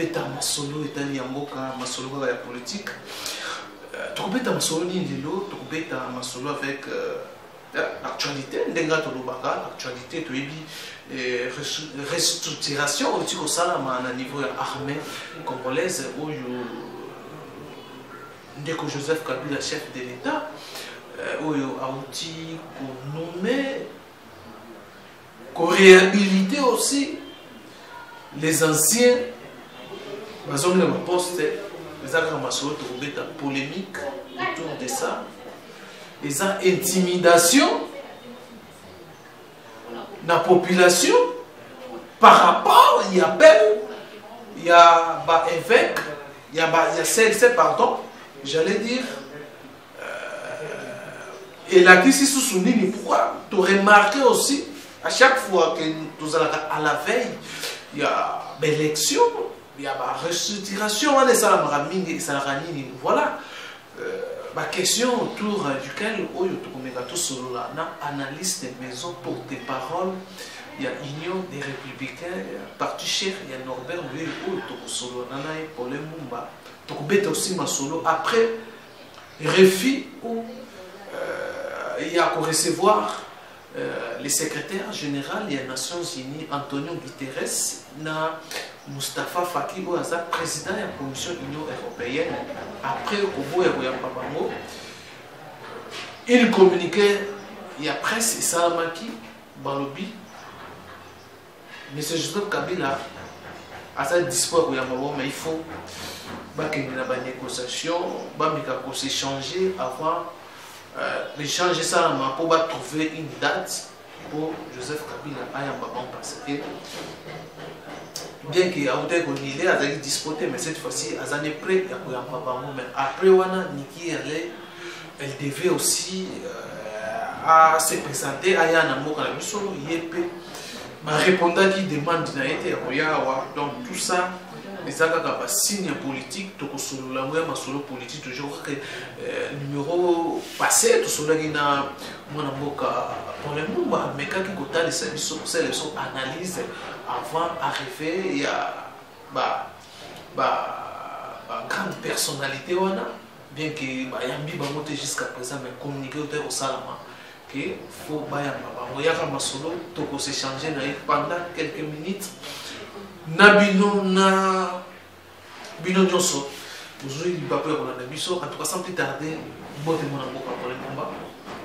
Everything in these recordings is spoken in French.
tobeta masolo etali ya mboka masolo kaka ya politique. Euh, tokobeta masolo nini lelo? Tokobeta masolo avec euh, actualité ndenge tolobaka actualité toyebi resu- restructuration outi kosalama na niveau ya armée congolaise oyo ndeko joseph kabila chef de l'état euh, oyo auti konome koréhabiliter aussi les anciens bazongi na baposte eza kaka masolo tokobeta polémique autour de ça. Eza intimidation na population par rapport ya peuple ya baévêque ya ba- ya CLC pardon j'allais dire euh, elakisi susu nini? Pourquoi? Toremarke aussi à chaque fois que tozalaka à la veille ya baélection ya barestructuration wana esalamaka mingi esalaka nini voilà. Euh, baquestion autour duquel oyo tokomeka tosolola na analyse de maison porte-parole. Ya union des républicains parti chef ya norbert luyei oyo tokosolola na ye pole mumba. Tokobeta aussi masolo après refi euh, ya korecevoir euh, le secrétaire général ya nations unies antonio guterres na mustapha faki oyo aza président ya commission union européenne après koboya koyamba bango il communiqué ya presse esalamaki balobi monsieur joseph kabila aza dispo ya koyamba bango mais il faut bakende na banégociation bameka koséchanger avant euh, l'échange esalama mpo batrouver une date mpo joseph kabila ayamba bango parce que bien que autaki konile azalaki dispo te mais cette fois-ci azali prêt. Ya koyamba bango mais après wana niki ale elle devait aussi euh, à se présenter. Aya na mboka na biso ye mpe barépondaki demande na ye te ya koya awa. Donc tout ça eza kaka basigne ya politique. Tokosolola yango ya masolo politique toujours kaka euh, numéro passé tosololaki na mwana mboka pole mumba amekaki kotalisa biso kosala biso analyse avant arrivé ya ba ba ba grande personnalité wana. Bien que bayambi bango te jusqu'à présent mais communiqué te kosalama ke fo bayamba bango yaka masolo tokoséchange na ye pendant quelques minutes na bino na bino nyonso bozwi libapo ya kolanda biso en tout cas sans plus tarder mbote mwana mboka pole mumba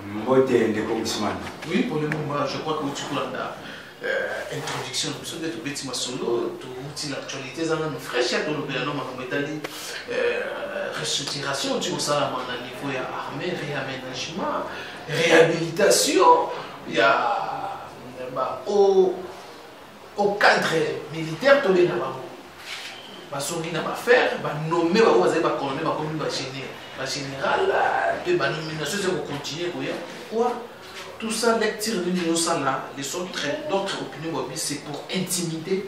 mbote ndeko musimani oui pole mumba je crois que outi kolanda euh, introduction. Na biso nde tobeti masolo touti l'actualité eza nano fraîche ya tolobela no makambo etali euh, restructuration outi kosalama na niveau ya armée réaménagement réhabilitation ya ba au, au cadre militaire tobenga bango bazongi na bafere banome bango bazali bacolone bakomi bagénéral mpe banomination eza kocontinue koya pourquoi tout ça lecture nini osala les autres d'autres opinions babi c'est pour intimider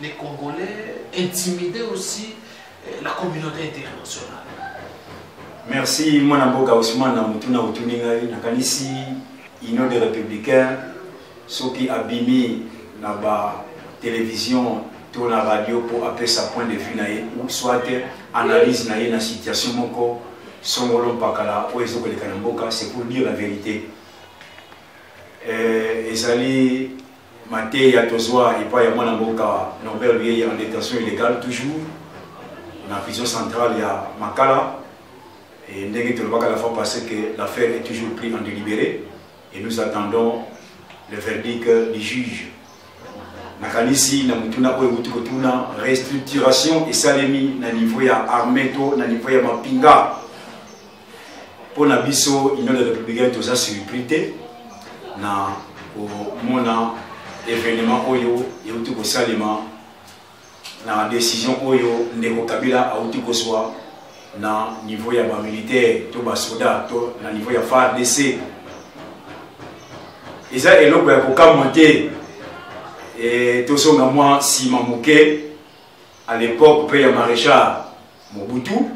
les congolais intimider aussi euh, la communauté internationale merci mwana mboka osimane na motu na otuni ngai nakanisi union des républicains soki abimi na batelevizio to na radio mpo apesa point de vue na ye ou soit analyse na ye na situation moko songolo mpakala oyo ezokoleka na mboka c'est pour dire la vérité. Eh, ezali mateya tozwa epai ya mwana mboka norbert luyeye en détention illégale toujours na prison centrale ya makala et tolobaka la fois passée que l'affaire est toujours prise en délibéré et nous attendons le verdict du juge. Nakanisi na mutuna oyo mutu kotuna restructuration esalemi na niveau ya armée to na niveau ya mapinga mpo na biso union de républicain toza surpris te na komona événement oyo euti kosalema na décision oyo ndeko kabila auti kozwa na niveau ya bamilitaire to basoda to na niveau ya fardc eza eloko ya kokamwa te. E, tozonga mwa nsima moke à l'époque mpe ya maréchal mobutu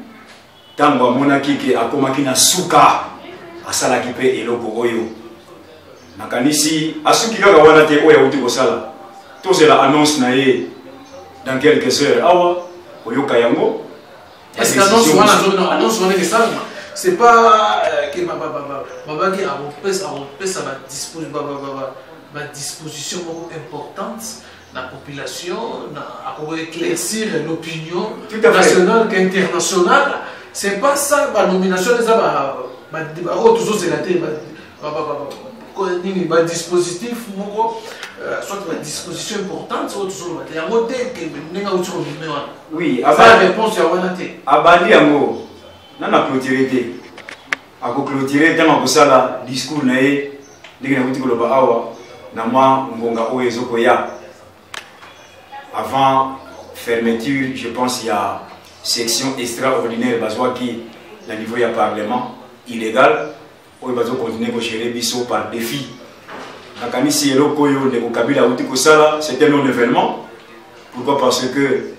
ntango amonaki ke akomaki na suka asalaki mpe eloko oyo. Nakanisi asuki kaka wana te oyo auti kosala. Tozela annonce na ye dans quelques heures. Awa oyoka yango parce qu'annonce waneke salama c'est pas ke babaki akopesa badisposition moko importante la population, à éclaircir l'opinion nationale qu'internationale. C'est pas ça, la nomination, c'est ça, toujours c'est la dispositif, soit badisposition importante oyo tozoloba te yango te ndenge auti komime wana oui réponse ya wana te abandi yango nana clôture te akoclôture ntango akosala discours na ye ndenge nakuti koloba awa na mwa ngonga oyo ezokoya avant fermeture je pense ya section extraordinaire bazwaki na niveau ya parlement illégal oyo bazokontinue kogere biso par défi nakanisi eloko oyo ndeko kabila auti kosala un non événement. Pourquoi? Parce que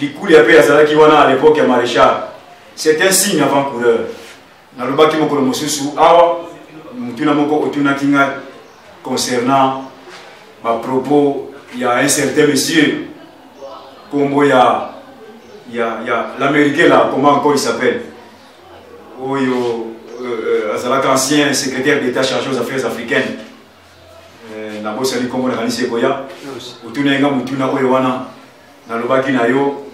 likuli ya mpe azalaki wana à l'époque ya maréchal c'est un signe avant coureur. Nalobaki mokolo concernant bapropos ya un certain monsieur l'américain là comment encore il s'appelle? Oyo euh, azalaka ancien secrétaire d'état chargé aux affaires africaines nabosani nkombo nakanisi ekoya. Otuna ye nga motuna oyo wana nalobaki na yo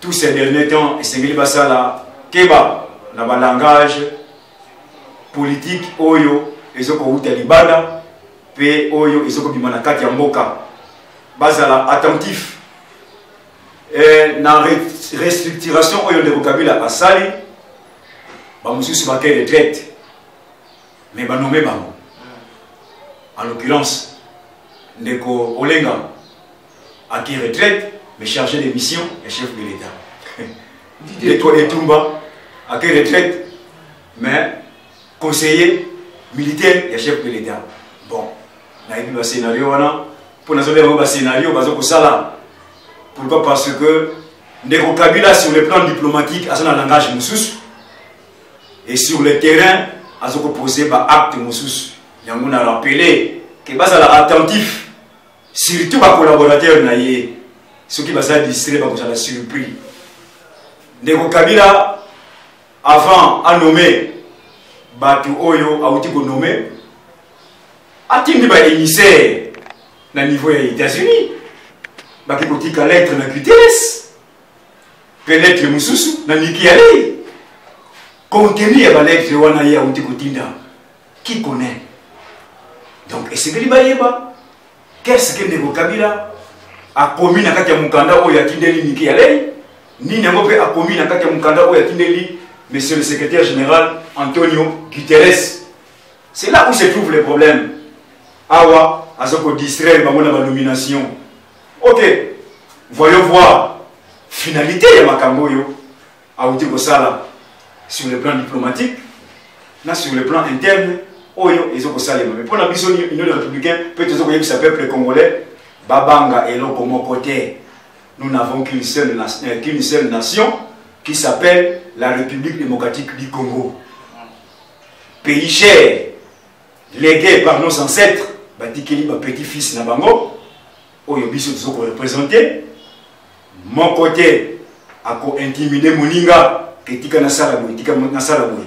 tous ces derniers temps esengeli basala keba na balangage politique oyo ezokowuta libanda mpe oyo ezokobima na kati ya mboka. Bazala attentif. E, na restructuration oyo ndeko kabila asali bamosusu bake retraite. Me banome bango en l'occurrence ndeko olenga aki retraite mais chargé de mission et chef de l'état. Ndeko etumba aki retraite mais conseiller militaire et chef de l'état. Bon nayebi bascénario wana mpo nazobe yango bascénario baza kosala. Pourquoi? Parce que ndeko kabila sur le plan diplomatique aza na langage mosusu et sur le terrain aza kopose baacte mosusu yango na rappele ke bazala attentif surtout bacollaborateur na ye. Soki baza distrait bakozala surpris. Ndeko kabila avant anome bato oyo awuti konome atindi baémissaire na niveau ya états-unis. Baki kotika lettre na guteres mpe lettre mosusu na nikiale contenu ya balettre wana ye awuti kotinda. Qui connaît donc esengeli bayeba qu'est-ce que kabila na kati ya mokanda oyo atindeli niki monsieur le secrétaire général antonio guterres. C'est là où se trouve le problème awa aza kodistraire bango na banomination ok voyons voir. Finalité ya makambo oyo awuti kosala sur le plan diplomatique sur le plan interne oyo ezokosalema. Me mpona biso union de républicain mpe tozokoyebisa peuple congolais babanga eloko moko te. Nous n'avons qu'une seule, euh, qu'une seule nation qui s'appelle la république démocratique du congo. Pays cher légué par nos ancêtres batikeli bapetit-fils na bango oyo biso tozokoreprésente moko te akointimide moninga etika nasala boye etika nasala boye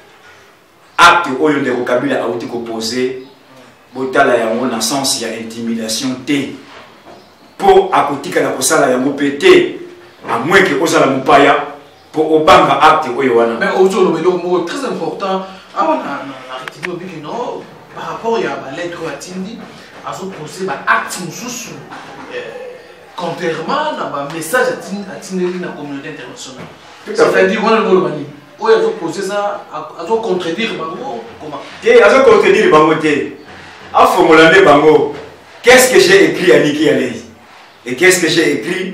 acte oyo ndeko kabila awuti kopose botala yango na sens ya intimidation te. Mpo akotikala kosala yango mpe te amweke ozala mopaya mpo obanga acte oyo wana. Mais ozoloba eloko moko très important awa na retini obiki no par rapport ya balettre oyo atindi azopose baacte mosusu contrairement na bamessage atindeli na communauté internationale. C'est-à-dire wana ngoloba nini oyo azopose eza azocontredire bango comment te azocontredire bango te. Afongola nde bango qu'est-ce que j'ai écrit à Niki Alei Et qu'est-ce que j'ai écrit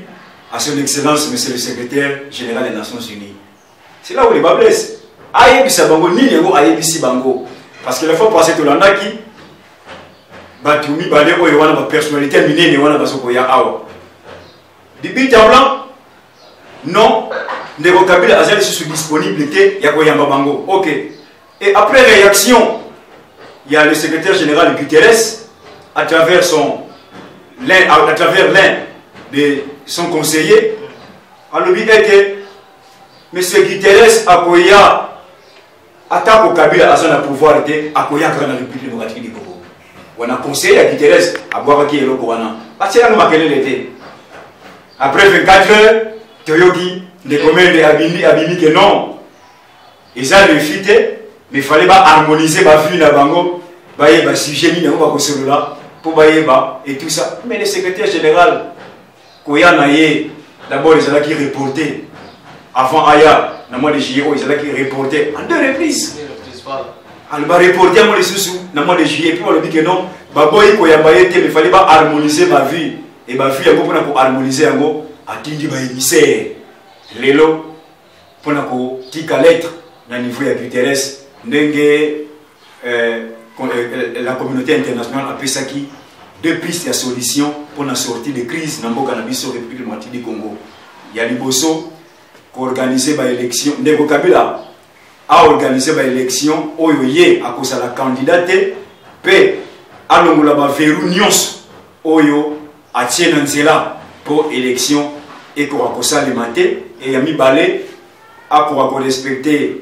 à son excellence, monsieur le secrétaire général des Nations Unies? C'est là où les bas blessent. ayebisa bango nini yango ayebisi bango? Parce que la fois passé tolandaki bato mibale oyo wana bapersonnalité minene wana bazokoya awa. Bibi tablan non ndeko kabila aza lisusu disponible te ya koyamba bango. Ok. Et après réaction il y a le secrétaire général Guterres à travers son l'un à, à travers l'un de son conseiller alobi ete monsieur Guterres akoya atako kabila aza na pouvoir te akoya kaka na république démocratique du congo. Wana conseiller ya Guterres abwakaki eloko wana atielanga makelele te après 24 heures toyoki ndeko mende abimi abimi ke non. Eza lefi te mais fallait baharmoniser bavue na bango. Bayeba sujet nini yango bakosolola mpo bayeba et tout ça. Mais le secrétaire général koya na ye d'abord ezalaki reporté avant aya na mois de juillet oyo ezalaki reporté en deux reprises. Aloba reporté yango lisusu na mois de juillet. Mpe balobi ke non. Baboyi koyamba ye te mais fallait baharmoniser bavue e bavue yango mpona koharmoniser yango atindi baémissaire lelo mpona kotika lettre na niveau ya guterres ndenge euh, la communauté internationale apesaki deux pistes ya solution mpona sortie de crise na mboka na biso république démocratique du congo. Ya liboso koorganize baélection ndeko kabila aorganize baélection oyo ye akozala candidat te mpe alongola baveru nyonso oyo atie na nzela mpo élection ekoka kosalema te e ya mibale akoka korespecte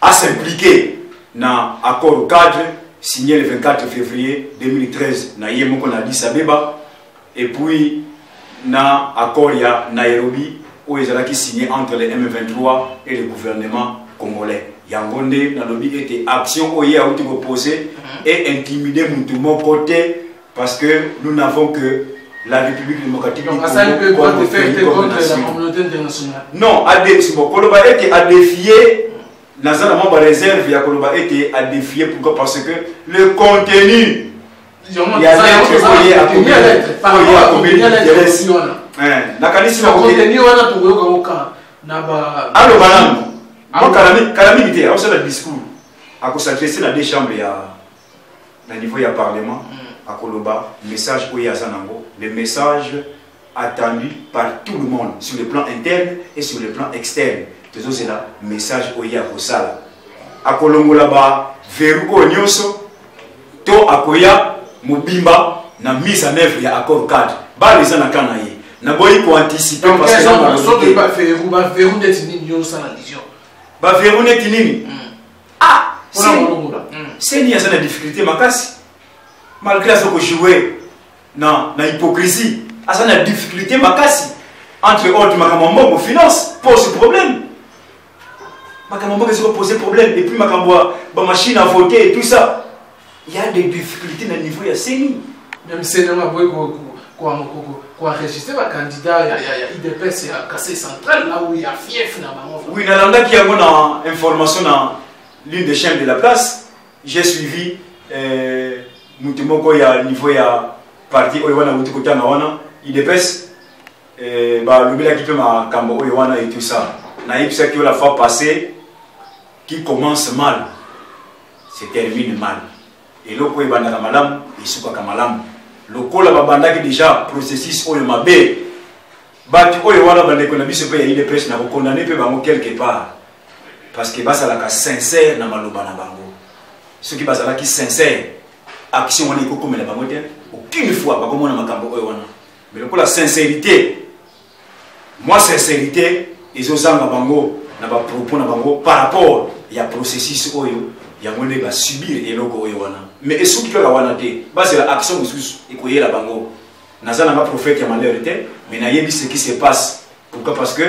asimplike na accord cadre signé le 24 février 2013 na ye moko na addis abeba. Et puis na accord ya nairobi oyo ezalaki signé entre le m23 et le gouvernement congolais. Yango nde nalobi ete action oyo auti kopose et intimider mutu moko te parce que nous n'avons que la République démocratique du Congo comme pays, nation. non ade bon koloba adéfier naza na mwa baréserve ya koloba ete adéfier pourquoi? Parce que le contenu Il y a Par oyo ya rapport à combien hein, nakanisi na contenu wana tokoyoka koka na ba aloba nanu mo oui. kala mi- kala mingi te akosala discours akosadresse na deux chambres ya na niveau ya parlement akoloba message oyo aza nango. Le message attendu par tout le monde sur le plan interne et sur le plan externe tozozela message oyo akosala akolongola baveru oyo nyonso? To akoya mobimba na mise en œuvre ya accord cadre. Bala eza na ka na ye naboyi koanticipe baveru neti nini ah seni aza na difficulté makasi malgré aza kojoue na, na hypocrisie aza na difficulté makasi entre autres makambo ya mbongo finance pose problème. Makambo ya mbongo eza kopose problème? Et puis makambo ya bamachine à voter et tout ça. Il y a des difficultés na niveau ya seni même senema boyi koenregistre bacandidat ya idps ya kasai central là où ya fief na bango oui nalandaki yango na information na l'une des chaînes de la place j'ai suivi euh, mutu moko ya niveau ya parti oyo wana wuti kotanga wana idps euh, balobelaki mpe makambo oyo wana et tout ça. Nayebisaki yo la fois passée qui commence mal se termine mal. Eloko oyo ebandaka malamu esukaka malamu. Lokola babandaki déjà processus oyo mabe bato oyo wana bandeko na biso mpe ya idps na kokondane mpe bango quelque part. Parce que bazalaka sincère na maloba na bango. Soki bazalaki sincère action wana ekokomela bango te aucune fois bakomona makambo oyo wana mais lokola sincérité. Mwa sincérité ezozanga bango na bapropos na bango par rapport ya processus oyo yango nde basubir eloko oyo wana mais esuki kaka wana te bazela action mosusu ekoyela bango. Naza nanga prophète ya malheur te mais nayebi ce qui se passe. Pourquoi? Parce que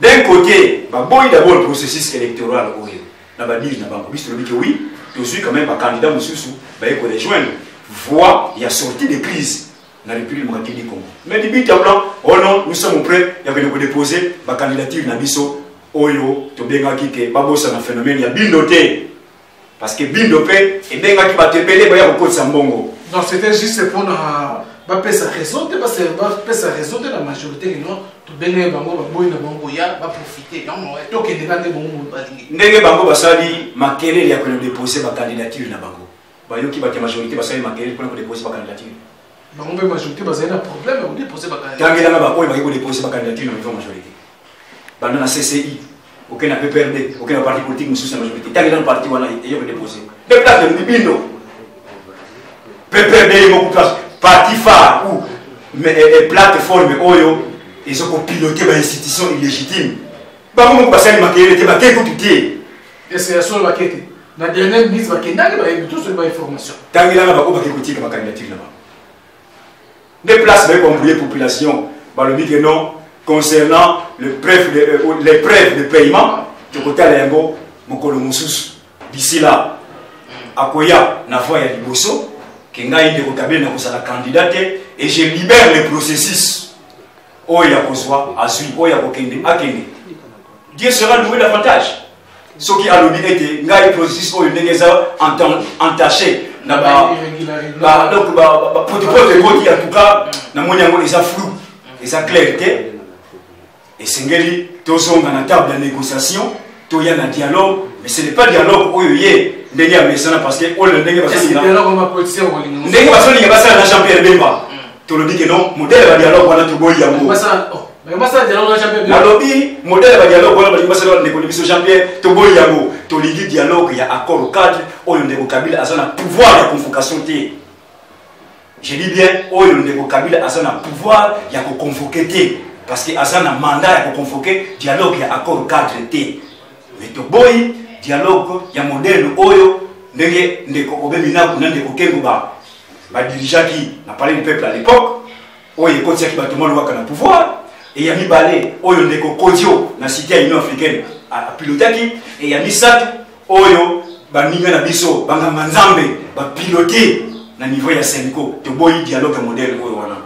d'un côté baboyi d'abord le processus électoral oyo na badire na bango. Biso tolobi ke oui tozwi quand même bacandidat mosusu baye korejoindre voie ya sortie de crise na république démocratique du congo. Mais dibi tablan oh non nous sommes prêts. Ya kende kodépose bacandidature na biso oyo tobengaki ke babosana phénomène ya bindo te parce que bindo mpe ebengaki bato ebele baya kokotisa mbongo non c'était juste mpona bapesa raison te bapesa raison te na majorité kino tobenge bango baboyi na bango ya baprofite yango tokendeka nde bango balingi ndenge bango basali makelele ya kona depose bacandidature na bango. Bayoki bato ya majorité basali makelele mpona kodepose bacandidature bango mpe majorité bazali na problème ya kodepose bakandidat tangelanga baoyo baki kodepose bacandidature na niveau majorité. Banda na cci pprd oke na parti politique mosusu na majorité. Tangelanga parti wana eyo kodepose de place de bino pprd ye moko place parti phare ou plateforme oyo eza kopilote bainstitution illégitime. Bango moko basali makelele te bakei kutu te. Solo bakete na dernière minute bakendaki bayebi to soki bainformation tangelanga bako baki kotika bacandidature na bango nde place baye koembrouye population. Balobi ke non concernant euh, les preuves de paiement tokotala yango mokolo mosusu. D'ici là akoya na voi ya liboso ke ngai ndeko kabila na kozala candidat te et je libère le processus. Oyo ya kozwa azwi oyo ya kokende akende. Dieu sera loué davantage. Soki alobi ete ngai processus oyo ndenge eza enta- entaché na donc ba- ba- ba- potepote ekoti en tout cas namoni yango eza flou eza clair te. Esengeli tozonga na table ya négociation toya na dialogue mais ce n'est pas dialogue oyo ye ndenge ya mesana parce que oyo ndenge bazolinga bapoliticien bakolinga ndenge bazolinga basala na jean pierre bemba. Tolobi ke non modele ya dialogue wana toboyi yango. Basala dialogue na champion nalobi modele ya dialogue wana balingi basala ndeko na biso jean pierre toboyi yango. Tolingi dialogue ya accord cadre oyo ndeko kabila aza na pouvoir ya convocation te. Je dis bien oyo ndeko kabila aza na pouvoir ya koconvoke te. Parce que aza na mandat ya koconvoke dialogue ya accord cadre te. Mais toboyi dialogue ya modele oyo ndenge ndeko obeminaku na ndeko kengo ba badirigeaki na palais du peuple à l'époque oyo ekotiaki bato molobaka na pouvoir e ya mibale oyo ndeko kodio na cité ya union africaine apilotaki e ya misato oyo baninga na biso bangamba nzambe bapilote na niveau ya senco toboyi dialogue ya modele oyo wana.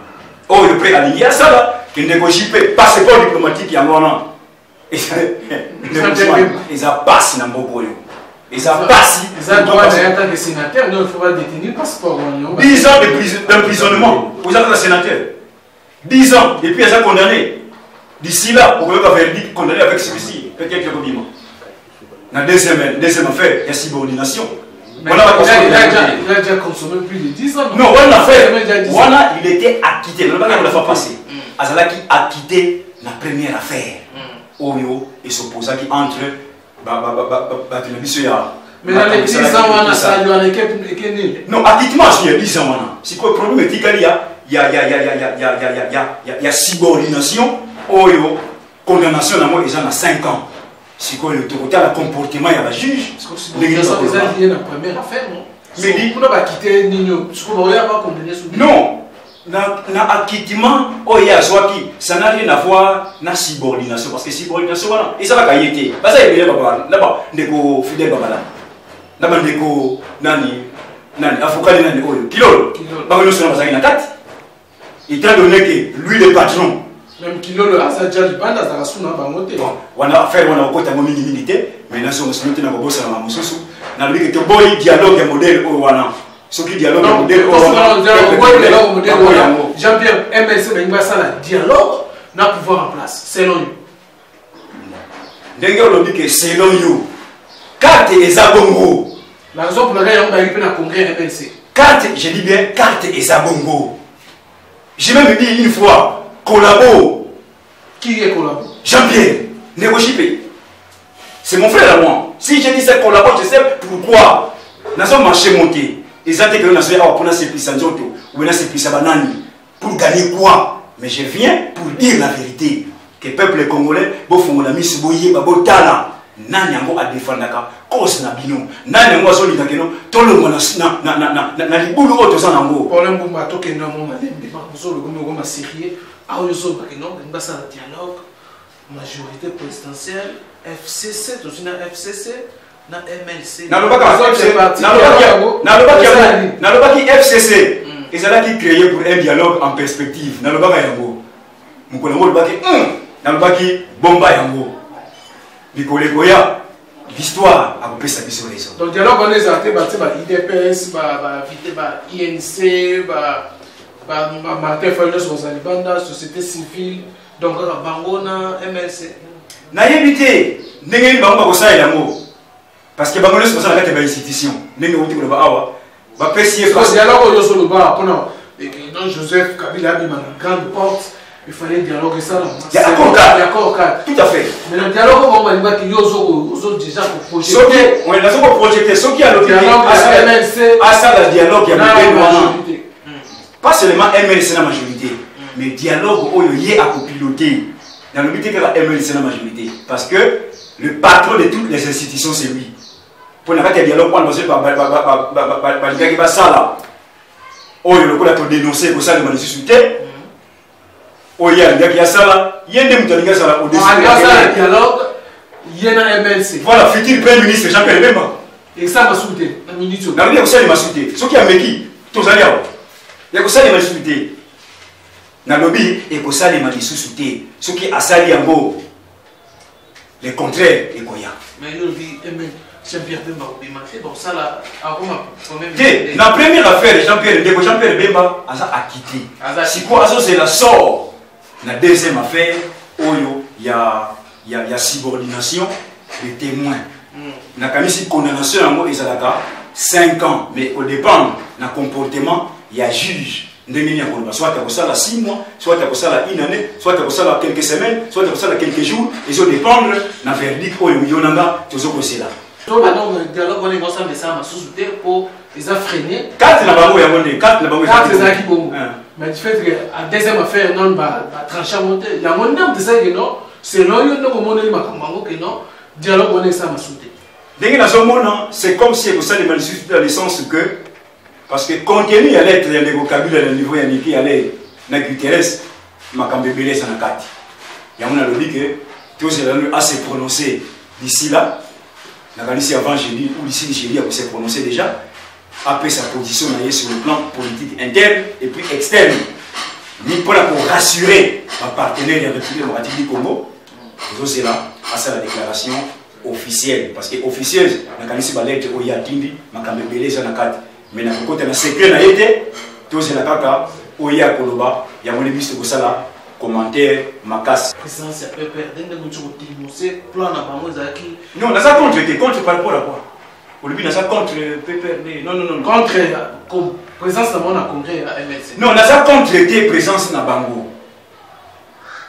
Oyo mpe alingi asala ke ndeko jipe passeport diplomatique yango wana Ils ont eza pasi na mboko oyo eza pasi dix ans d'emprisonnement. Oza kaka sénateur. Dix ans. Epuis aza condamné d'ici là okoyoka verdict condamné avec celui-ci. Peut-être yakobima na deuxième deuxième affaire ya subordination. Il, a, déjà consommé plus de 10 ans. Non, on a fait. Voilà, il était acquitté. Le la fois passée, ah. Azalaki acquitté la première affaire oyo esopozaki entre bato na biso ya non attitement soki ya biza wana problème subordination oyo condamnation nango eza na 5 ans sikoyo tokotala comportement ya bajuge ndenge non Mais di- kuna bakite nini sikoyo baoya bakondamne so non na, na acquittement oyo ye azwaki ça n'a rien à voir na subordination parce que subordination wana ezalaka ye te baza ebele babala na bandeko fidel babala na bandeko nani nani avokali nani oyo kilolo. Kilolo. bango nyonso na bazalaki na kati étant donné que lui le patron. Même kilolo aza dia libanda azalaka suna bango te bon wana affaire wana okotango mingimingi te mais naso sino te na kobosana na mosusu nalobi ke toboyi dialogue ya modele oyo wana soki dialogue ya Non, modele oyo parce que wana, on dirait, on peuple voit que congolais, là, on modèle, baboyi voilà, yango. Jean-Pierre MLC balingi basala dialogue na pouvoir en place selon yo ndenge olobi ke selon yo carte eza bongo. La raison pour laquelle yango balingi mpe na congrès MLC carte je dis bien carte eza bongo. J'ai même dit une fois collabo. Qui est collabo? Jean-pierre négocie pe. C'est mon frère à moi. Si je dis ça collabo je sais pourquoi. Nazo marché monté eza te kelo nazo awa mpona sepelisa nzoto pour gagner quoi? Mais je viens pour dire la vérité. Que peuple congolais bofongola miso boyeba na bino. Nani yango na, libulu dialogue majorité présidentielle na nalobaki fcc ezalaki créé pour un dialogue en perspective. Nalobaka yango. Mokolo yango olobaki nalobaki bomba yango. Mikolo ekoya l'histoire akopesa biso raison donc dialogue wana ezala te batie ba idps ba inc bamartin fal nyonso bazala libanda société civile donc kaka bango na mlc nayebi te ndenge nini bango bakosalela yango parce que bango nyonso kati ya bainstitution ndenge outi koloba awa bapesi ye parce que dialogue oyo ozoloba mpona non. Joseph kabila abima na grande porte. Il fallait dialogue tout à fait. Mais na dialogue oyo balingaki yo ozo déjà koprojete soki nazo koprojete soki alobi dialogue ya modele wana majorité. Pas seulement mlc na majorité mais dialogue oyo ye akopilote nalobi te kaka mlc na majorité. Parce que le patron de toutes les institutions c'est lui mpo na kati ya dialogue wana bazoyi balingaki basala oyo lokola todénonce ekosalema lisusu te oyo ye alingaki asala ye nde moto alingi asala asala au-dessus dialogue ye na mlc voilà futur premier ministre jean pierre bemba nalobi ya kosalema lisusu te soki ameki tozali awa ya kosalema lisusu te nalobi ekosalema lisusu te soki asali yango le contraire ekoya mais yo lobi ml jean pierre bemba ministre na première affaire jean pierre ndeko jean pierre bemba aza akite Aza akite. sikoyo azozela sort. Na deuxième affaire oyo ya, ya, ya subordination de témoin Mm. nakanisi condamnation yango ezalaka 5 ans. Mais odépendre na comportement ya juge. Ndenge nini ya koloba soit akosala 6 mois soit akosala une année soit akosala quelques semaines soit akosala quelques jours. Ezodépendre na verdict oyo yo nanga tozokosela to donc dialogue wana ekosala carte na bango yango nde carte na bango carte ezalaki bongo mais du fait que a deuxième affaire non batranche yango te yango ndambo tesaki non selon yo ndenge omoneli makambo yango ke non. Dialogue wana esala masusu te ndenge nazomona c'est comme si ekosalema lisusu te dans le sens que parce que contenu ya lettre ya ndeko kabila na niveau ya niki ya le na guterres makambo ebele eza na kati yango nalobi ke tozela nano ase prononcer d'ici là nakanisi avant jeudi ou d'ici jeudi akose prononcer déjà. Apesa position na ye sur le plan politique interne et puis externe. Ni mpona korassurer bapartenaire ya république démocratique du congo tozozela asala déclaration officielle. Parce que officieuse nakanisi balettre oyo atindi makambo ebele eza na kati mais nakokota na secret na te tozela kaka oyo akoloba yango nde biso kosala commentaire makasi présidence ya ppr ndenge nti kodénonce plan na bango ezalaki non naza contre te contre par rapport à quoi olobi naza contre non non non non. contre présence na bango na congrès ya mlc non naza contre te présence na bango.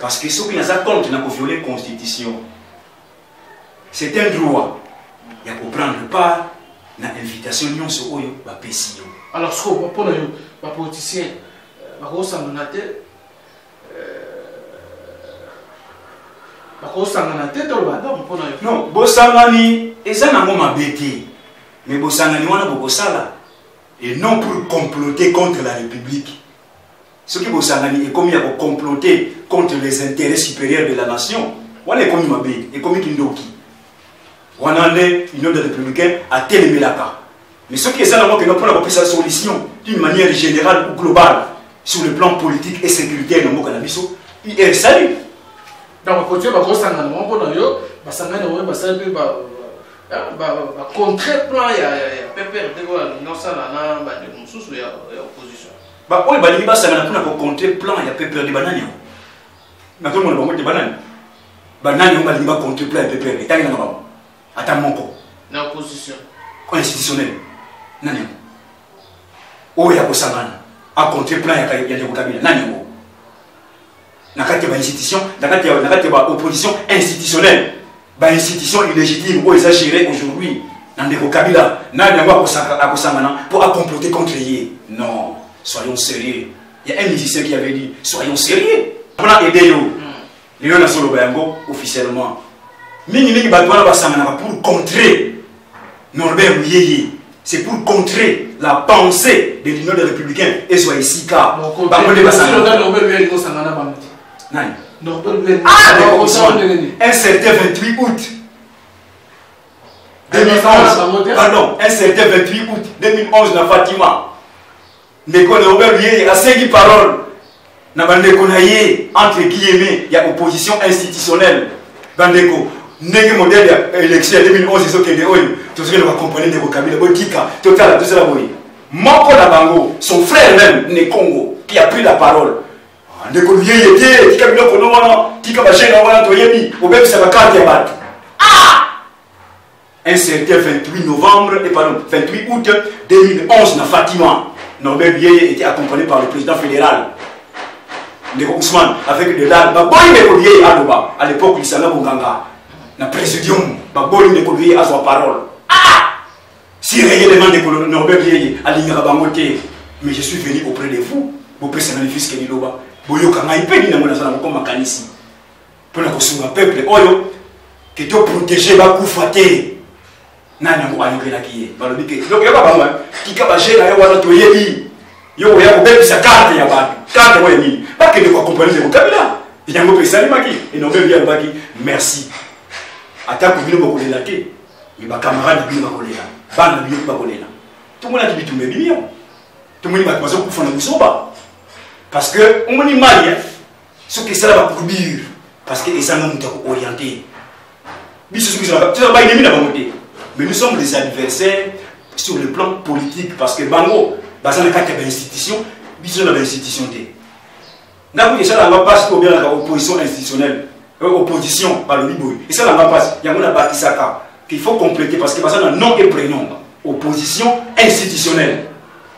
Parce que soki naza contre na koviole constitution c'est un droit. Ya koprendre part na invitation nyonso oyo bapesi yo alors siko mpona yo bapoliticien bakosangana te non bosangani. Eza nango mabe te. Mais bosangani wana bokosala. Et non pour comploter contre la république. Soki bosangani ekomi ya kocomploter contre les intérêts supérieurs de la nation. Wana ekomi mabe ekomi kindoki. Wana nde union de républicain atelemelaka mais soki eza nango mpenza mpona kopesa solution d'une manière générale ou globale sur le plan politique et sécuritaire na mboka na biso esali donc bapoliticien bakosangana bango mpona yo. Basangani yango basali mpe bacontre plan ya ppr ndenge oyo alingi osala na bandeko mosusu ya opposition. Oyo balingi basangana mpona kocontre plan ya pprd banani yango nazomona bango te banani banani yango balingi bacontre plan ya pprd etangi nanga bango ata moko na opposition. Institutionnel? Nani yango oyo ya kosangana acontre plan ya ya ndeko kabila nani yango na kati ya bainstitution na kati ya baopposition institutionnelle? Bainstitution illégitime oyo eza géré aujourd'hui na ndeko kabila nani yango akosanga- akosangana mpo acomploter contre ye non. Soyons sérieux. Il y a un musicien qui avait dit soyons sérieux. Mpona ede yo. Lelo nazoloba yango officiellement. Mingimingi bato wana basanganaka pour contrer norbert muyeye. C'est pour contrer la pensée de l'union des républicains. Ezwa esika bango nde nani Ah, un certain 28 août Eh, basangana bango 2011 te? pardon un certain 28 août 2011 na fatima. Ndeko norbert muyeye asengi parole na bandeko na ye entre guillemets ya opposition institutionnelle. Bandeko ndenge modele ya élection ya 2011 ezokende oyo tozokende bakompane ndeko kabila botika totala tosala boye moko na bango son frère même ne congo qui a pris la parole Ah, ndeko te tika biloko no wana wana bato. Un certain 28 novembre, et pardon, 28 août 2011, na Fatima, Norbert Bieye était accompagné par le président fédéral, avec de l'âme. Baboy Ndeko Bieye Aloba, à l'époque, il s'en a présidium, Bieye a sa parole. Ah! Si Ndeko Norbert Bieye a l'ingara bangote, mais je suis venu auprès de vous, vous personnel fils Keniloba, boyoka ngai pe nina mona sana kokoma kanisi. Pona kosunga peuple oyo, que to protéger bakufa te. nani yango ayokelaki ye? Balobi ke donc yoka bango tika bagene na yo wana toyebi. Yo oya kobebisa karte ya bato. Karte oyo nini? Bakende koakompagne ndeko kabila yango mpe esalimaki. Enobebi alobaki merci. Atako bino bokolela te. Me bakamarade bino bakolela. Bana bino bakolela. Tomonaki bitumba ebimi yo. Tomoni bato bazokufa na busoba parce que omoni mali soki esala bacourbure parce que ezanga moto ya kooriente biso soki tozala te mais nous sommes des adversaires sur le plan politique parce que bango baza na kati ya bainstitution biso na bainstitution te ndako esalanga mpasi to obengaka opposition institutionnelle euh, opposition balobi boye esalanga mpasi yango nabakisaka qu'il faut compléter parce que baza na nom et prénom opposition institutionnelle.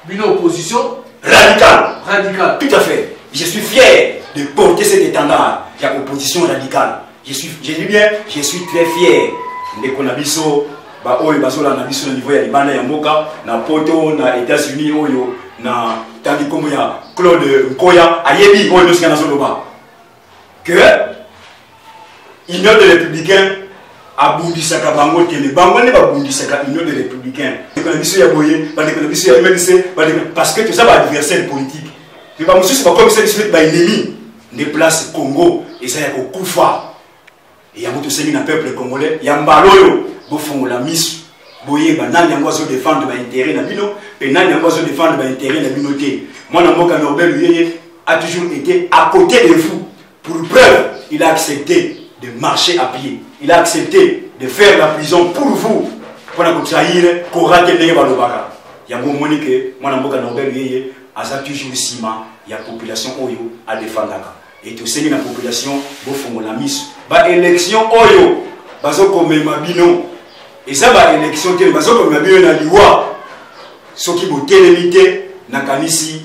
Bino opposition radicale radicale tout à fait. Je suis fier de porter cet étendard il y a opposition radicale. Je suis je dis bien je suis très fier. Ndeko na biso baoyo bazolanda biso na niveau ya libanda ya mboka na poto na états-unis oyo na tangi nkombo ya claude nkoya ayebi oyo nyonso nga nazoloba. Que union de républicain abundisaka bango te me bango nde babundisaka union de républicain bandeko na biso ya boye bandeko na biso ya bandeko parce que toza baadversaire politique. Me bamosusu bakomisa biso neti baennemi nde place congo eza ya kokufa. Yango tosengi na peuple congolais. Ya mbala oyo bofongola miso boyeba nani yango azodefendre baintérêt na bino mpe nani yango azodefendre baintérêt na bino te. Mwana mboka norbel luyeye a toujours été à côté de vous pour preuve il a accepté de marcher à pied. Il a accepté de faire la prison pour vous mpona kotrahir kora te ndenge balobaka. Yango omoni ke mwana mboka norbel luyeye aza toujours nsima ya population oyo adefendaka e tosengi na population bofongola miso baélection oyo bazokomema bino. Eza baélection te bazokomema bino na liwa. Soki botelemi te nakanisi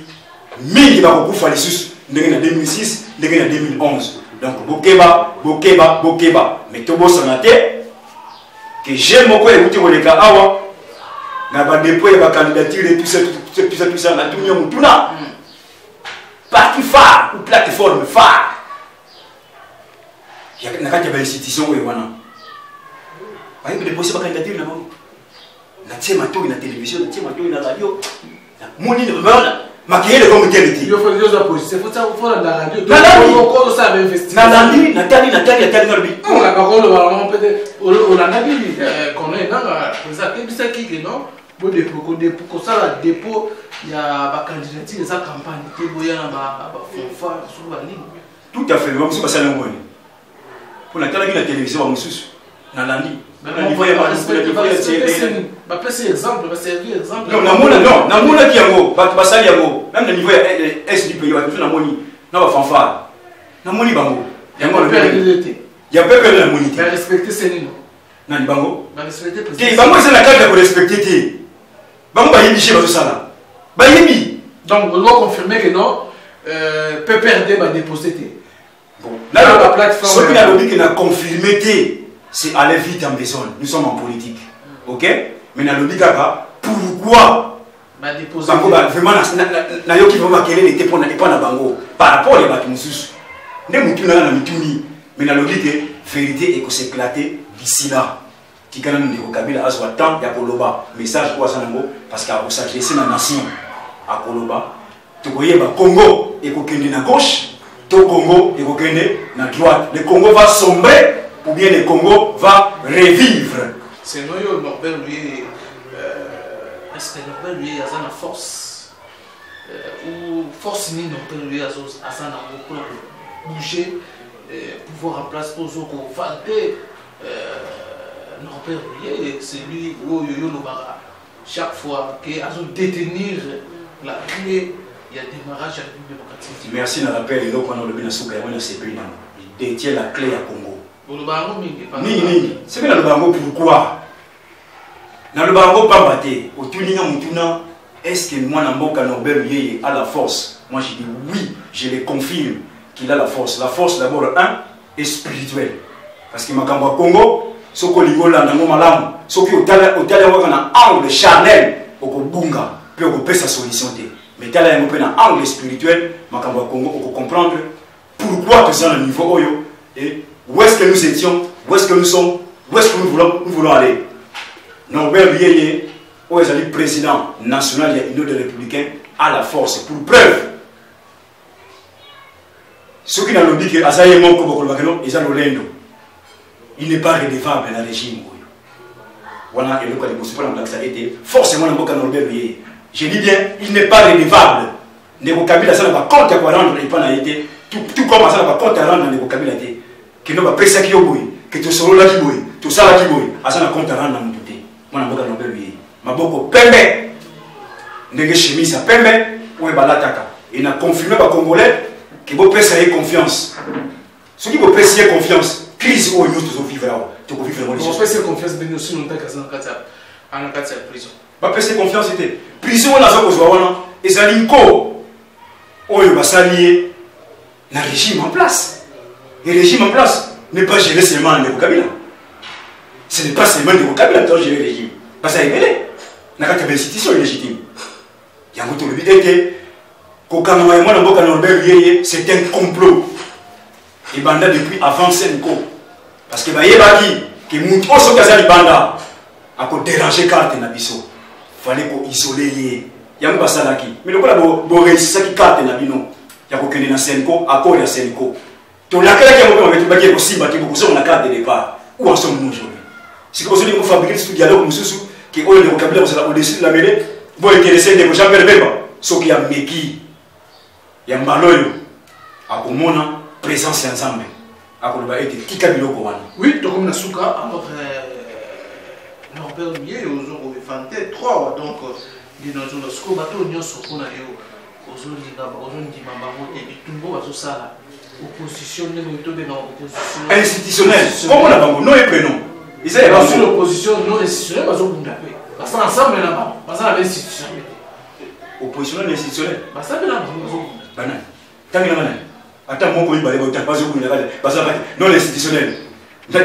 mingi bakokufa lisusu ndenge na 2006 ndenge na 2011 donc bokeba bokeba bokeba. Me tobosana te ke je moko ekuti koleka awa. Na badepo ya bacandidature tusa tusa na tuni ya motuna parti phare ou plateforme phare. Na kati ya bainstitution oyo wana bayebi depose bacandidature na bango natie matoi na télévision natie matoi na radio. Monini baona makeyele komitele tinanandi natali natali atali ngalobi olandaki kono enanga eza akebisaki ke non kosala dépôt ya bacandidature eza campagne. Te boya na bafonfa soki banini tout à fait bamosusu basali ngoni mpo natalaki na télévision bamosusu nalandi na na bapesi exemple baservi exemple non namona non. Namonaki yango bato basali yango même na niveau ya est du pays bato mosusu namoni na bafanfare namoni bango yango nalobi perdile te ya pepe namoni te barespecte senino nani bango barespecte te bango eza na karte ya korespecte te bango bayebi che bazosala bayebi donc on doit confirmer que non PPRD va déposer te Là, Sur le- la plateforme. Ce c'est aller vite en besogne. Nous sommes en politique. Ok? Mais lobi kaka, pourquoi? Va déposer bango ba- vraiment na- na- na- nayoki vraiment makelele te mpo na epa na bango. Par rapport ya bato mosusu nde motu nanga na mituni nalobi ke vérité ekoseklate d'ici là. Tikana na ndeko kabila azwa temps ya koloba. Message oyo aza nango. Parce que akosadresse na nation. Akoloba tokoyeba congo ekokende na gauche. To congo ekokende na droite. Le congo va sombrer ou bien le congo va revivre. C'est nous yo Norbert lui euh, est-ce que Norbert lui aza na force euh, ou force nini Norbert lui ngo pour bouger euh, pouvoir en place pour zo ko vante euh, Norbert Rouillet, c'est lui oyo yo lobaka chaque fois que azo détenir la clé il y a démarrage à la démocratique. Merci na rappel eloko wana olobi na suka yango na sepeli nano il détient la clé ya congo olobaka yango mingi mingi. Mingi soki naloba yango pamba te otuninga motuna est ce que mwana mboka norbert yeye a la force? Moi je dis oui. Je le confirme qu'il a la force. La force d'abord un est spirituelle. Parce que makambo ya congo soki olingi olanda yango malamu soki otala yango kaka na angle charnel okobunga mpe okopesa solution te. Mais tala yango mpe na angle spirituel makambo ya congo okocomprendre pourquoi toza na niveau oyo où est ce que nous étions? Où est ce que nous sommes? Où est ce que nous voulons, nous voulons aller? Norbert yeye ezali président national union des républicains à la force pour preuve. Soki nalobi ke aza ye moko bokolobaka no eza lolendo il n'est pas redevable régime oyo wana eloko ya liboso mpona kolakisa ete forcément je dis bien il n'est pas redevable. Ndeko kabila aza na bacompte ya korendre epa na ye te tout tout comme aza na bacompte ya rendre na ndeko kabila te keno bapesaki yo boye ke tosololaki boye tosalaki boye aza na compte ya rendre na motu te. Mwana mboka norbert yeye maboko pembe. Ndenge chemise ya pembe oyo balataka. E na confirme bacongolais ke bopesa ye confiance. Soki bopesi ye confiance crise oyo nyonso tozovivre awa tokovivre yango lisusu opesi confiance bino osi longtemps aza na kati ya- aza na kati ya prison. Bapesi ye confiance te. Prison wana aza kozwa wana ezali nko oyo basali ye na régime en place et le régime en place n'est pas géré seulement en Ndeko Kabila. Ce n'est pas seulement Ndeko Kabila qui doit gérer le régime. Parce que révélé. Dans la institution illégitime. Il y a un tout le vide était. Kokanga et moi, dans Norbert Yeye, c'est un complot. Et Banda depuis avant Senko. Parce que Bayeba dit que Moutou oh, Sokaza du Banda a dérangé carte Nabiso. Fallait qu'on isole Yeye. yango basalaki mais lokola boreisisaki karte na bino ya kokende na senko akole ya senko tolakelaki yango mpe mabe tobaki ekosimba te bokozonga na karte de départ. Ou en sommes nous aujourd'hui sikoy ozolingi kofabrike lisusu dialogue mosusu ke oyo ndeko kabila kozala au-dessus de la mele bo interese ndeko jean pierre bemba soki ya meki ya mbala oyo akomona présence ya nzambe akoloba ete tika biloko wana oui tokomi na suka alors euh, norbert mie ozokoevante trois donc ndino ozonga sikoyo bato nyonso mpona yo ozondima bango te bitumbo bazosala institutionnel. Komona bango no et prénom eza ya bango l'opposition non institutionnelle bazobunda mpe baza ensemble na bango baza na bainstitutionnel oppositionnel institutionnel. Baza mpe na bango bazobunda banani tangi na banani ata moko mibale bazokunda kati baza kati non institutionnel na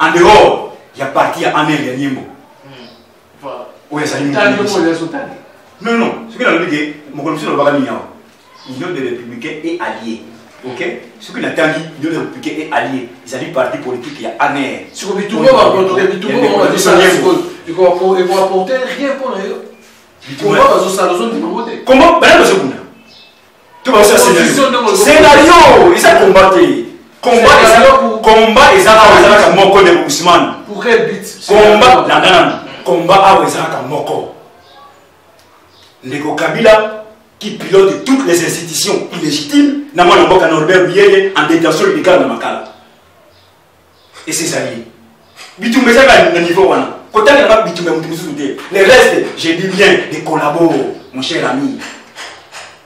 en dehors ya parti ya amer ya voilà. Oyo ezali non non. Soki nalobi ke mokolo mosusu alobaka nini awa union des républicains et alliés ok? Soki natangi union des républicains et alliés ezali parti politique ya amer. Komba bana bazokunda to bazosala Opposition ndenge scénario ozokunda. scénario eza komba te komba eza awa ezalaka moko quel but komba landa nanu komba awa ezalaka moko ndeko kabila qui pilote toutes les institutions illégitimes na mwana mboka norbert biyeye en détention illégale na makala. Et ses alliés. Bitumba ezaka na niveau wana. Kotangelanga bitumba ya motu mosusu te. Le reste je dis bien des collabos mon cher ami.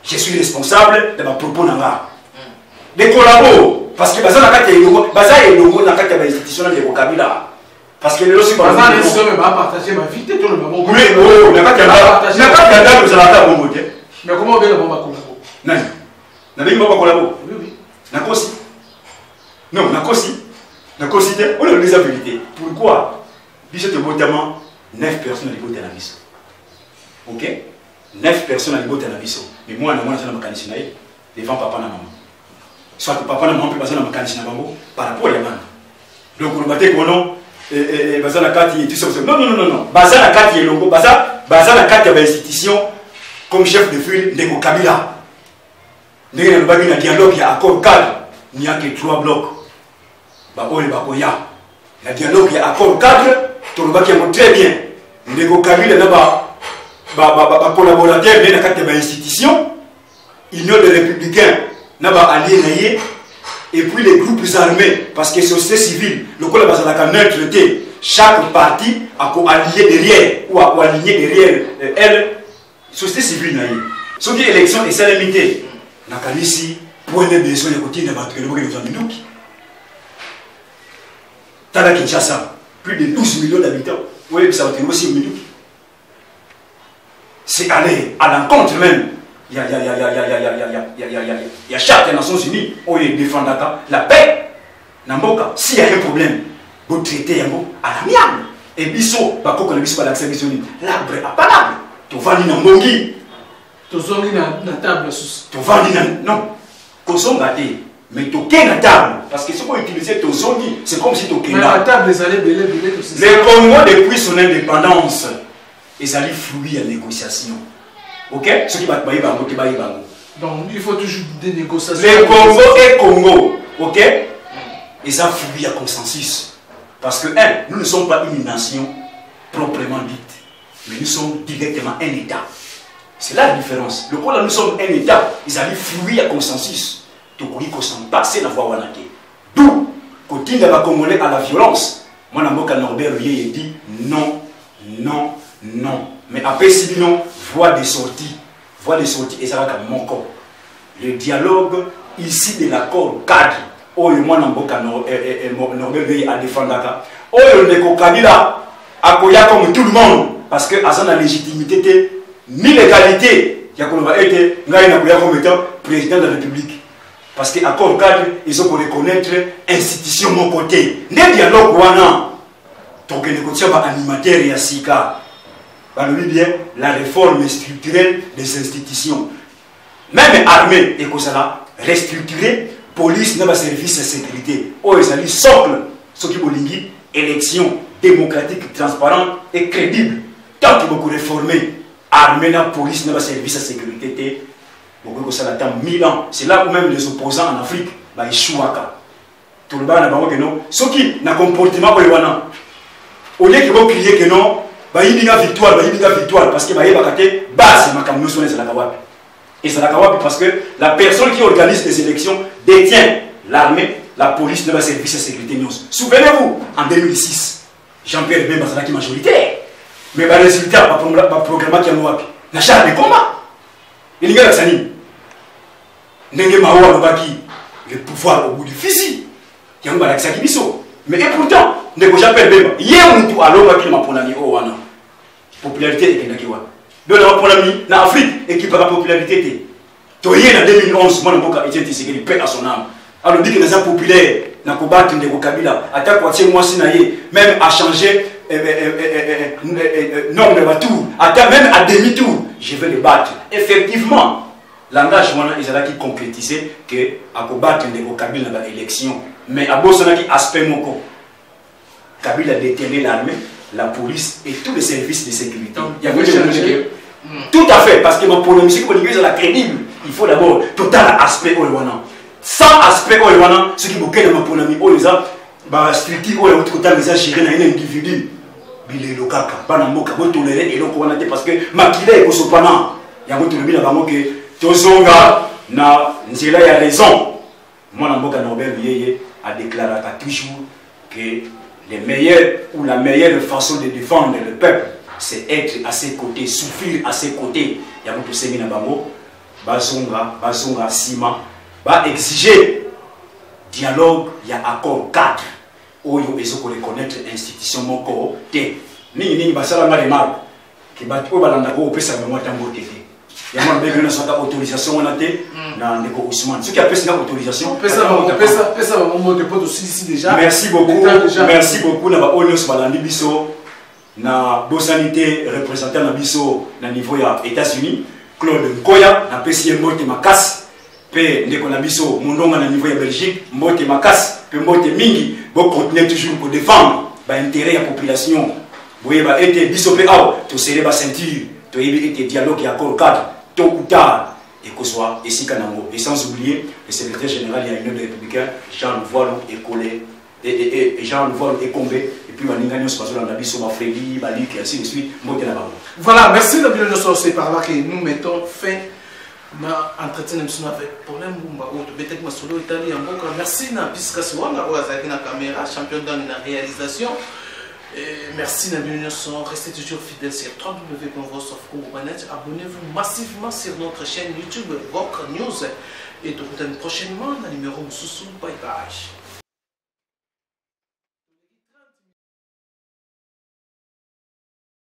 Je suis responsable de bapropos na nga des collabos parce que baza na kati ya elongo baza elongo na kati ya bainstitution na ndeko kabila parce que lelo soki baza balobi- na institution me bapartage bavi te toloba bongo Oui, oh, na kati ya ndako- na kati ya ndako ezalaka ata bongo te mais comment obenga bango bakolabo nani? Nabengi moko kolabo oui oui. Nakosi. Non nakosi. Nakosi te oyo eza vérité. Pourquoi? Biso tobotama 9 personnes na libota na biso ok? 9 personnes na libota na biso mais mwana mwana aza na makanisi na ye devant papa na mama soit papa na mama mpe baza na makanisi na bango par rapport ya nana donc oloba te kono eh, eh, baza na kati tout ça non non non non baza na kati elongo baza baza na kati ya bainstitution comme chef de file ndeko kabila. Ndenge nalobaki na dialogue ya accord cadre niake trois blocs. Baoyo bakoya. Na dialogue ya accord cadre tolobaki yango très bien. Ndeko kabila na bacollaborateur naye na kati ya bainstitution union des républicains na baallie na ye et puis les groupes armés parce que société civile lokola bazalaka neutre te. Chaque parti akoallie derrière ou akoaligne derrière euh, elle société civile na ye soki élection esalemi te nakanisi pwende besoin ya kotinda bato elobokelefa minduki tala kinshasa plus de 12 millions d'habitants oyebisa bato elobasi minduki c'est aller à l'encontre même ya charte ya nations unies oyo edefendaka la paix na mboka si ya ye problème botraite yango à la miame e biso bakokola biso balakisa biso nini labre à palabre tovandi na mbongi tozongi na table susu. Tovandi na non. Kozonga te mais toke na table. Parce que soki outiliser tozongi c'est comme si mais na. tokenda table ezali ebele ebele tosisi le congo depuis son indépendance ezali fruit ya négociation ok? Soki bato bayeba yango te bayeba yango donc il faut toujours des négociations. Le Congo est Congo, ok? Et ça fruit à consensus. Parce que, un, nous ne sommes pas une nation proprement dite, mais nous sommes directement un État. C'est là la différence. Le là nous sommes un État, ils allaient fruit à consensus. S'en passer la voie wanake. D'où, quand il y a Congolais à la violence, moi, Namboka Norbert Rieu, dit non, non, non. Mais après, si non, voie de sortie. Voie de sortie, et ça va comme mon corps le dialogue ici de l'accord cadre oyo mwana mboka norbert veye adefendaka oyo ndeko kabila akoya comme tout le monde parce que aza na légitimité te ni légalité ya koloba ete ngai nakoya comme étant président de la république. Parce que accord cadre ezokoreconnaître institution moko te. Nde dialogue wana tokende kotia baanimateur ya sika. Balobi bien la réforme structurelle des institutions. Même armée ekozala restructuré police na baservice ya sécurité. Oyo ezali socle soki bolingi élection démocratique transparente et crédible tant que bokoreforme armée na police na baservice ya sécurité te bokoki kosala ata 1000 ans. C'est là où même les opposants en afrique baeshuwaka tolobaka na bango keno soki na comportement oyo wana olieki bokrie keno bayibinga victoire bayibinga victoire parce que bayebaka te base makambo nyonso wana ezalaka wapi ezalaka wapi parce que la personne qui organise les élections détient l'armée la police na baservice ya sécurité souvenez-vous en 2006 jean-pierre bemba azalaki majoritaire mais barésultat baprogramaki yango wapi na char de combat elingi alakisa nini ndenge mao alobaki le pouvoir au bout du fusil. Yango balakisaki biso mais et pourtant ndeko jean-pierre bemba ye mutu alobaki na maponami oyo wana. Popularité ekendaki wana do na maponami na afrique ekipaka popularité te toye na 2011 mwana mboka etienne tisekedi mpe à son âme. Alobiki naza populaire na kobaki ndeko kabila atako atie mwasi na ye même achange nombre batour ata même à demi tour je vais le battre. Effectivement. Langage wana ezalaki concrétisé ke akobaki ndeko kabila na baélection mais abosanaki aspect moko. Kabila détenait l'armée la police et tous les services de sécurité. Il y moyens de- tout à fait parce que maponomisi kolingi ezala crédible. Il faut d'abord totala aspect oyo wana sans aspect oyo wana soki bokende maponami oyo eza bastructure oyo auti kotanga géré individu. Parce que makila ekosopana na nzela ya raison. Norbert biyeye adéclaraka toujours que les meilleurs ou la meilleure façon de défendre le peuple c'est être à ses côtés souffrir à ses côtés. Yango tosengi na bango bazonga bazonga nsima baexige dialogue ya accord cadre oyo ezokoreconnaître institution moko te. Mingimingi basalanga remarque ke bato oyo balandaka oyo opesaka bango ata mbote te. Yango nasaka autorisation wana te na ndeko ousmane. Soki apesinga autorisation Pesa ata bango- mbote pesa- pesa bango mbote mpo tosilisi déjà. Merci beaucoup beaucoup na baoyo nyonso balandi biso na bosani te représentant na biso na niveau ya états-unis. Claude nkoya napesi ye mbote makasi. Mpe ndeko na biso mondonga na niveau ya belgique mbote makasi mbote mingi bocontinue toujours kodéfendre baintérêt ya population. Boyeba ete biso mpe awa tosere baceinture toyebi ete dialogue ya accord cadre tôt ou tard. Ekozwa esika nango. Et sans oublier le secrétaire général ya union des républicains jean voilo ekole et, et, et, et jean voilo ekombe et puis baninga nyonso bazolanda biso bafredi balike ainsi de suite Voilà, merci bien nous c'est par que nous mettons fin na entretien na biso na problème mbumba oyo tobetaki masolo etali ya mboka merci na piscas wanga. Oyo azalaki na caméra champion dangi na réalisation. Et merci na bino nyonso restez toujours fidèles sur www.voiceofcongo.net abonnez-vous massivement sur notre chaîne youtube Voc News. Et tokutani prochainement na numéro mosusu bye bye